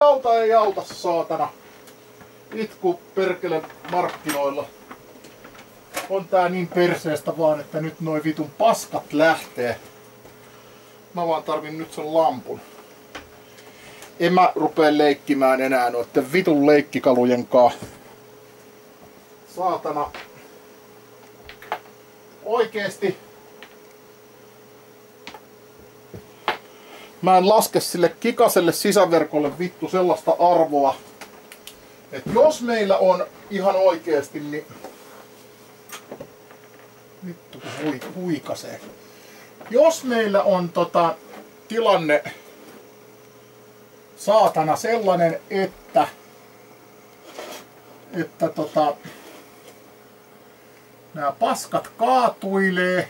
Auta ei auta, saatana. Itku perkele markkinoilla. On tää niin perseestä vaan, että nyt noin vitun paskat lähtee. Mä vaan tarvin nyt sen lampun. En mä rupee leikkimään enää noitten vitun leikkikalujen kanssa. Saatana. Oikeesti mä en laske sille kikaselle sisäverkolle vittu sellaista arvoa, että jos meillä on ihan oikeesti, niin vittu hui, huikasee. Jos meillä on tota tilanne saatana sellainen, että että tota nämä paskat kaatuilee,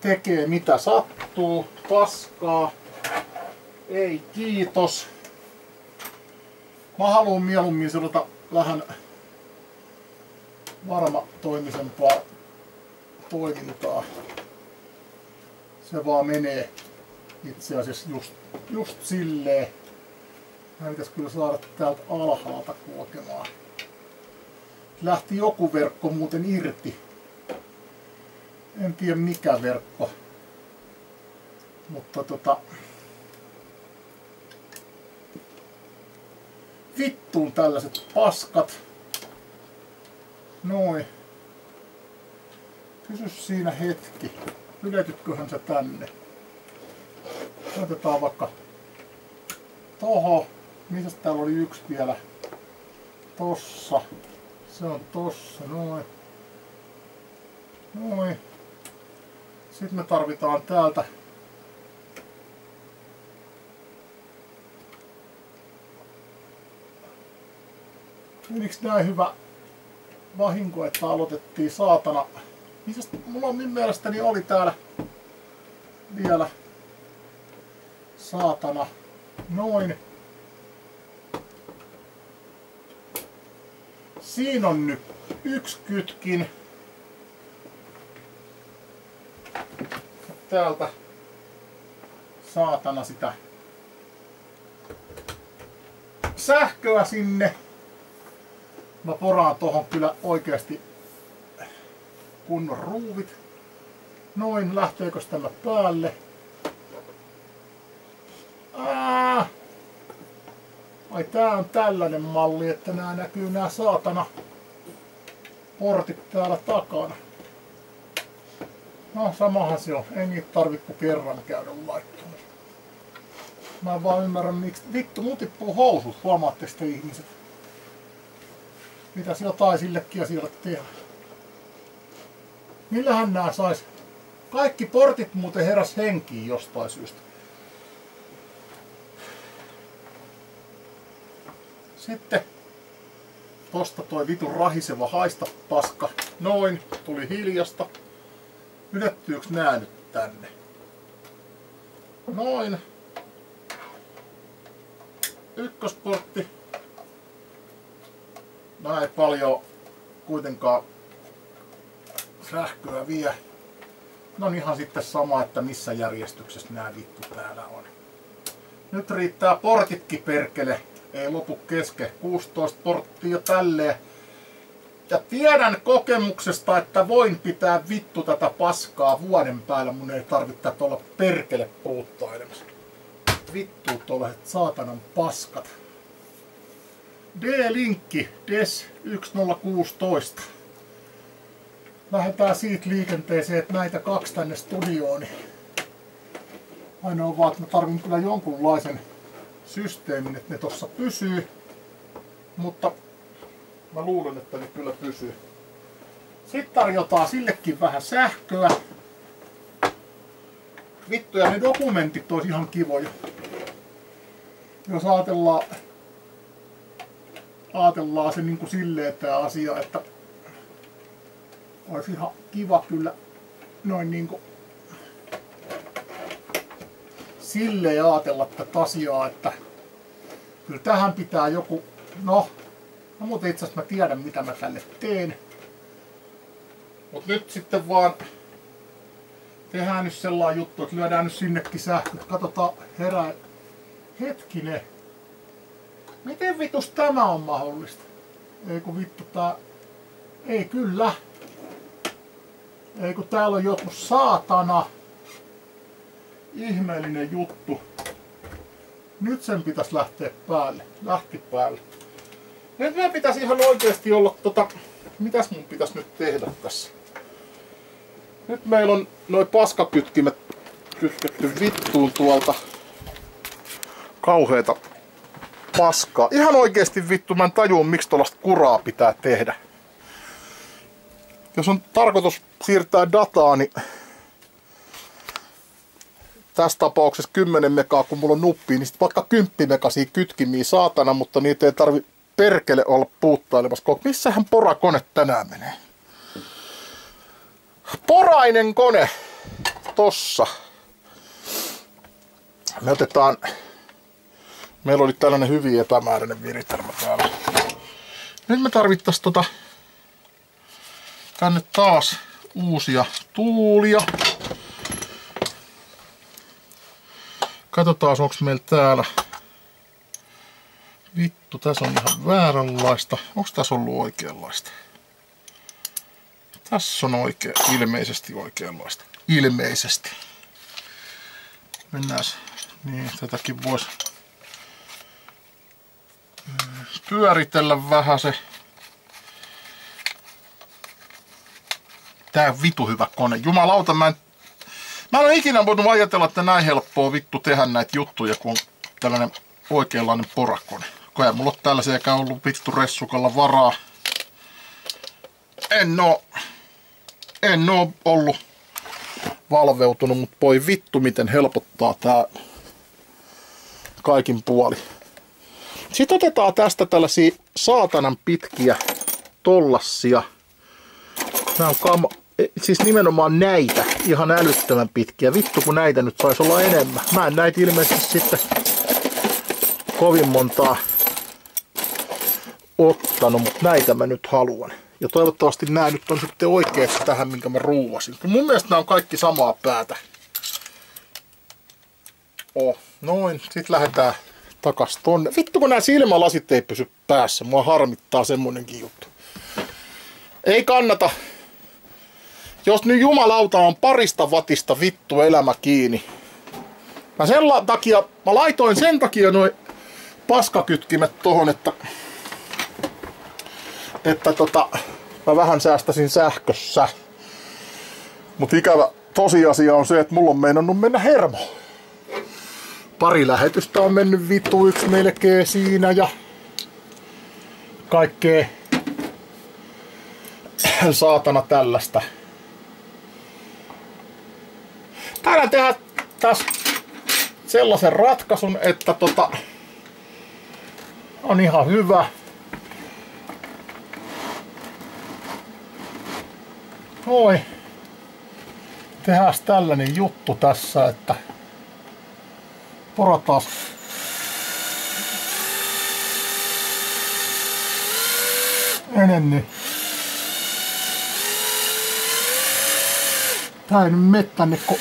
tekee mitä sattuu, paskaa. Ei kiitos. Mä haluan mieluummin sellaista vähän varma toimisempaa toimintaa. Se vaan menee itse asiassa just, just silleen. Mä pitäis kyllä saada täältä alhaalta kulkemaan. Lähti joku verkko muuten irti. En tiedä mikä verkko. Mutta tota... Vittuun tällaiset paskat. Noin. Pysy siinä hetki. Yletytköhän se tänne? Otetaan vaikka toho. Missä täällä oli yksi vielä? Tossa. Se on tossa, noin. Noin. Sitten me tarvitaan täältä Meniks näin hyvä vahinko, että aloitettiin saatana. Missä mulla on minun mielestäni oli täällä vielä saatana noin. Siinä on nyt yksi kytkin. Täältä saatana sitä sähköä sinne. Mä poraan tohon kyllä oikeasti kunnon ruuvit. Noin, lähteekö tämä päälle? Ää! Ai tää on tällainen malli, että nämä näkyy nämä saatana portit täällä takana. No samahan se on, ei niitä tarvitse kuin kerran käydä laittamassa. Mä en vaan ymmärrän miksi. Vittu, mun tippuu housut, huomaatteko te ihmiset? Pitäisi jotain sillekin asialle tehdä. Millähän nämä sais? Kaikki portit muuten heräs henkiin jostain syystä. Sitten tosta toi vitun rahiseva haista paska. Noin, tuli hiljasta. Ylettyykö nää nyt tänne? Noin. Ykkösportti. Nää ei paljon kuitenkaan sähköä vie. No on ihan sitten sama, että missä järjestyksessä nämä vittu täällä on. Nyt riittää portitkin perkele. Ei lopu keske. 16 porttia tälleen. Ja tiedän kokemuksesta, että voin pitää vittu tätä paskaa vuoden päällä. Mun ei tarvitse olla perkele puuttailemassa. Vittu tuollaiset saatanan paskat. D-linkki DES 1016. Lähdetään siitä liikenteeseen, että näitä kaksi tänne studioon. Ainoa vaan, että mä tarvin kyllä jonkunlaisen systeemin, että ne tossa pysyy. Mutta mä luulen, että ne kyllä pysyy. Sitten tarjotaan sillekin vähän sähköä. Vittu, ja ne dokumentit olisi ihan kivoja. Jos ajatellaan, ajatellaan se niin kuin silleen tämä asia, että olisi ihan kiva kyllä noin niin kuin silleen ajatella tätä asiaa, että kyllä tähän pitää joku, no, no mutta itse asiassa mä tiedän mitä mä tälle teen. Mut nyt sitten vaan tehdään nyt sellainen juttu, että lyödään nyt sinnekin sähköt. Katsotaan herää hetkinen. Miten vitus tämä on mahdollista? Ei kun vittu tää... Ei kyllä. Ei kun täällä on joku saatana ihmeellinen juttu. Nyt sen pitäisi lähteä päälle. Lähti päälle. Nyt meidän pitäisi ihan oikeasti olla tota... Mitäs mun pitäisi nyt tehdä tässä? Nyt meillä on noin paskakytkimet kytketty vittuun tuolta. Kauheeta paskaa. Ihan oikeesti vittu, mä en tajua miksi tuollaista kuraa pitää tehdä. Jos on tarkoitus siirtää dataa, niin tässä tapauksessa 10 megaa, kun mulla on nuppi, niin sitten vaikka 10 megasia kytkimiä saatana, mutta niitä ei tarvi perkele olla puuttailemassa. Missähän porakone tänään menee? Porainen kone tossa. Me otetaan, meillä oli tällainen hyvin epämääräinen viritelmä täällä. Nyt me tarvittais tota tänne taas uusia tuulia. Katsotaan onko meillä täällä. Vittu, tässä on ihan vääränlaista. Onko tässä ollut oikeanlaista? Tässä on oikein, ilmeisesti oikeanlaista. Ilmeisesti. Mennään. Niin, tätäkin voisi mm, pyöritellä vähän se. Tää on vitu hyvä kone. Jumalauta, mä en, mä en ole ikinä voinut ajatella, että näin helppoa vittu tehdä näitä juttuja, kun tällainen oikeanlainen porakone. Kun mulla ole tällaisiakaan ollut vittu ressukalla varaa. En oo, en oo ollut valveutunut, mutta voi vittu miten helpottaa tää kaikin puoli. Sitten otetaan tästä tällaisia saatanan pitkiä tollassia. Nämä on kam e, siis nimenomaan näitä ihan älyttömän pitkiä. Vittu kun näitä nyt saisi olla enemmän. Mä en näitä ilmeisesti sitten kovin montaa ottanut, mutta näitä mä nyt haluan. Ja toivottavasti nämä nyt on sitten oikeasti tähän, minkä mä ruuvasin. Mun mielestä nämä on kaikki samaa päätä. Oh, noin. Sitten lähdetään takas tonne. Vittu kun nämä silmälasit ei pysy päässä. Mua harmittaa semmonenkin juttu. Ei kannata. Jos nyt jumalauta on parista vatista vittu elämä kiinni. Mä sen takia, mä laitoin sen takia noin paskakytkimet tohon, että että tota, mä vähän säästäsin sähkössä. Mutta ikävä tosiasia on se, että mulla on meinannut mennä hermo. Pari lähetystä on mennyt vittu yksi melkein siinä ja kaikkea saatana tällaista. Täällä tehdään tässä sellaisen ratkaisun, että tota, on ihan hyvä. Noin. Tehdään tällainen juttu tässä, että porataan enemmän. Tää ei nyt mene tänne, kun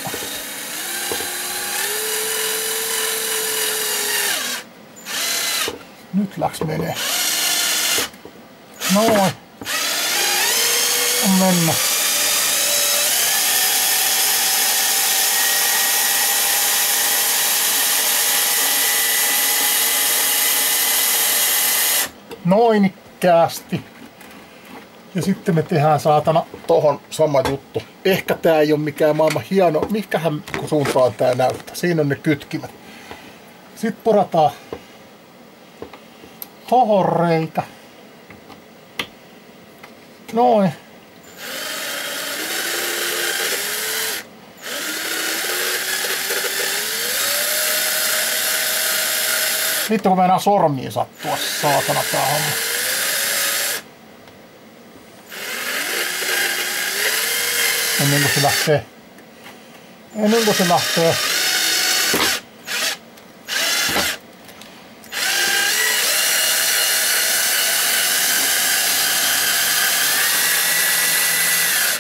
Nyt läks menee. Noin. On mennä. Noinikäästi. Ja sitten me tehdään saatana tohon sama juttu. Ehkä tää ei ole mikään maailman hieno. Mikähän suuntaan tää näyttää. Siinä on ne kytkimet. Sitten porataan tohon reikä. Noin. Vittu kun meinaa sormiin sattua, saatana tää homma. Ennen kuin se lähtee. Ennen kuin se lähtee.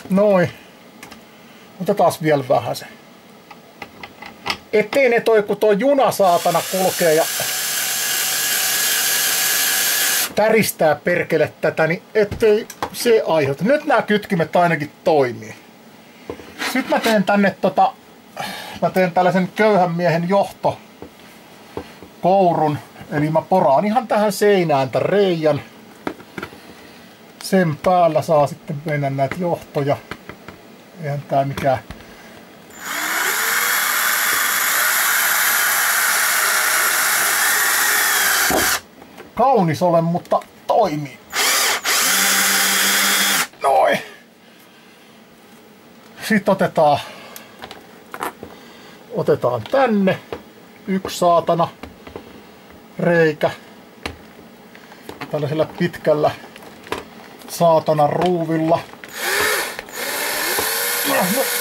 Noin. Otetaan vielä vähän se. Ettei ne toi, kun toi juna saatana kulkee ja täristää perkele tätä, niin ettei se aiheuta. Nyt nämä kytkimet ainakin toimii. Sitten mä teen tänne tota, mä teen tällaisen köyhän miehen johto kourun. Eli mä poraan ihan tähän seinään tämän reijan. Sen päällä saa sitten mennä näitä johtoja. Eihän tää mikään kaunis ole, mutta toimii. Noin. Sitten otetaan, otetaan tänne yksi saatana reikä tällaisella pitkällä saatana ruuvilla. No, no.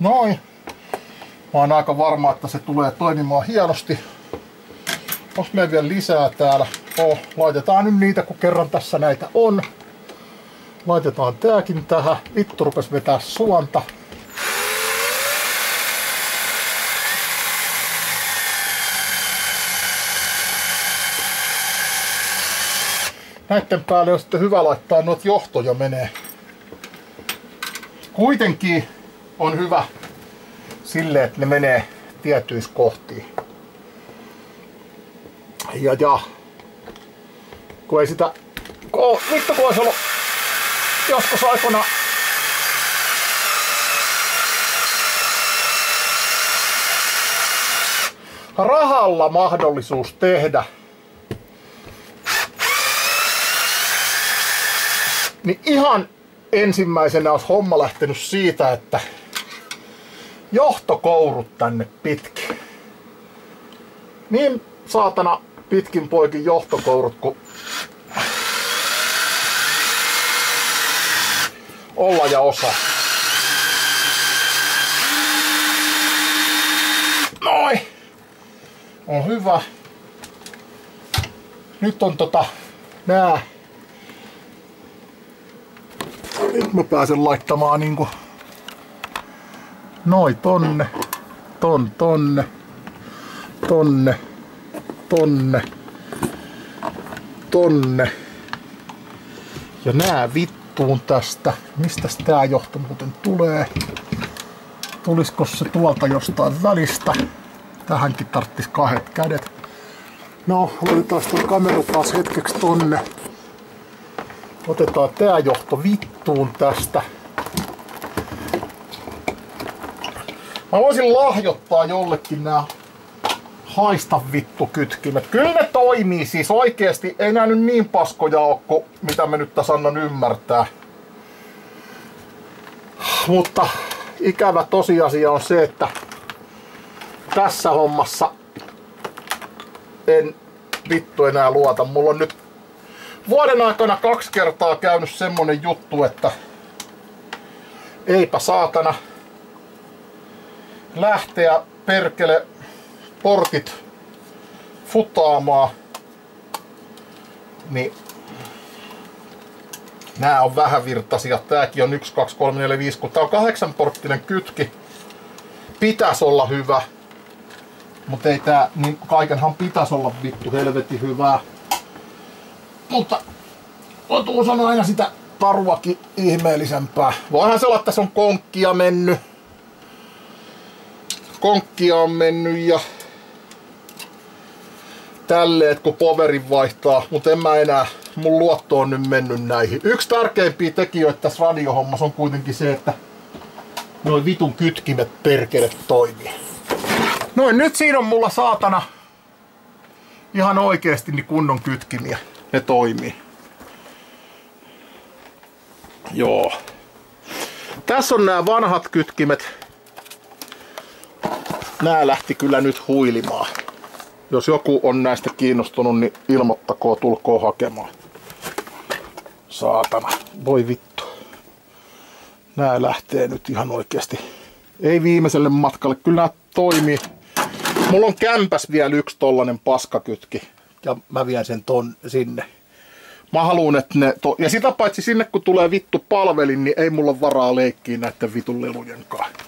Noin. Mä oon aika varma, että se tulee toimimaan hienosti. Onks meillä vielä lisää täällä? Oh, laitetaan nyt niitä, kun kerran tässä näitä on. Laitetaan tääkin tähän. Vittu rupes vetää suonta. Näiden päälle on sitten hyvä laittaa noita johtoja menee. Kuitenkin on hyvä sille, että ne menee tietyissä kohtiin. Ja, ja kun ei sitä, kun, vittu kun olisi ollut joskus aikana rahalla mahdollisuus tehdä niin ihan ensimmäisenä olisi homma lähtenyt siitä, että johtokourut tänne pitkin. Niin saatana pitkin poikin johtokourut, kun olla ja osa. Noin. On hyvä. Nyt on tota nää. Nyt mä pääsen laittamaan niinku Noi tonne, ton tonne, tonne, tonne, tonne. Ja nää vittuun tästä. Mistä tää johto muuten tulee? Tulisko se tuolta jostain välistä? Tähänkin tarttis kahdet kädet. No, laitetaan tuo kamera taas hetkeksi tonne. Otetaan tää johto vittuun tästä. Mä voisin lahjoittaa jollekin nämä haista vittu kytkimet. Kyllä ne toimii siis oikeesti. Ei nää nyt niin paskoja kuin mitä mä nyt tässä annan ymmärtää. Mutta ikävä tosiasia on se, että tässä hommassa en vittu enää luota. Mulla on nyt vuoden aikana kaksi kertaa käynyt semmonen juttu, että eipä saatana lähteä perkele portit futaamaan, niin nämä on vähävirtaisia. Tääkin on 1, 2, 3, 4, 5. Kun tää on kahdeksanporttinen kytki, pitäisi olla hyvä. Mutta ei tää, niin kaikenhan pitäisi olla vittu helvetin hyvää. Mutta Otuus on aina sitä taruakin ihmeellisempää. Voihan se olla, että tässä on konkkia mennyt konkkia on mennyt ja tälleet kun poverin vaihtaa, mutta en mä enää, mun luotto on nyt mennyt näihin. Yksi tärkeimpiä tekijöitä tässä radiohommassa on kuitenkin se, että noin vitun kytkimet perkele toimii. Noin nyt siinä on mulla saatana ihan oikeesti niin kunnon kytkimiä. Ne toimii. Joo. Tässä on nämä vanhat kytkimet nää lähti kyllä nyt huilimaan. Jos joku on näistä kiinnostunut, niin ilmoittakoon, tulkoo hakemaan. Saatana. Voi vittu. Nää lähtee nyt ihan oikeasti. Ei viimeiselle matkalle. Kyllä nää toimii. Mulla on kämpäs vielä yksi tollanen paskakytki. Ja mä vien sen ton sinne. Mä haluun, että ne... To- ja sitä paitsi sinne kun tulee vittu palvelin, niin ei mulla varaa leikkiä näiden vitun lelujen kanssa.